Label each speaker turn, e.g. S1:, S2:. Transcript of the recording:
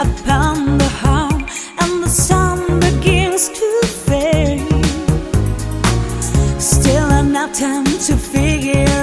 S1: upon the home and the sun begins to fade. Still time to figure